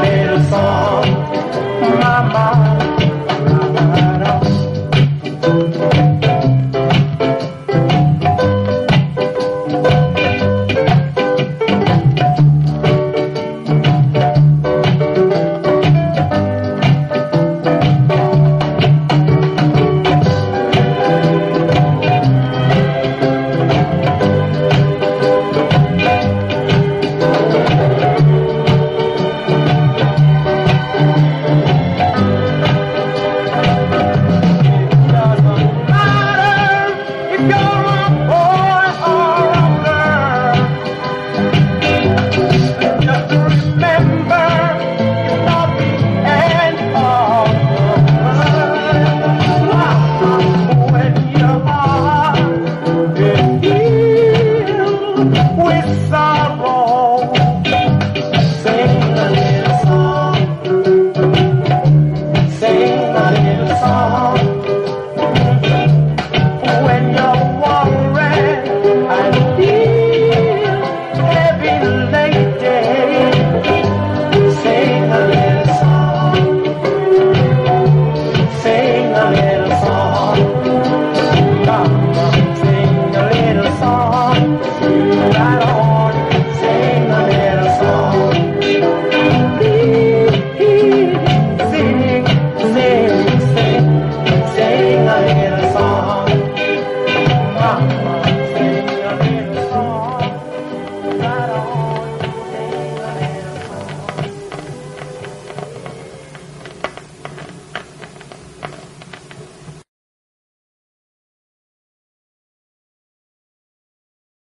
little song. Mama,